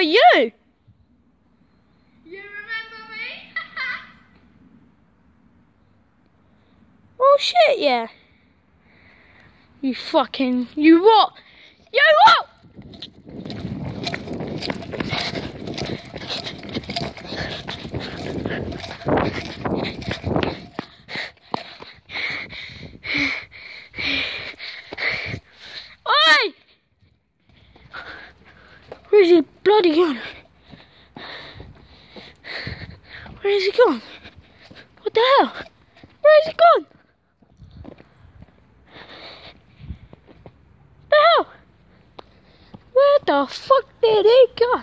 you. You remember me? Oh shit, yeah. You fucking, you what? You what? Where's he bloody gone? Where is he gone? What the hell? Where is he gone? The hell? Where the fuck did he go?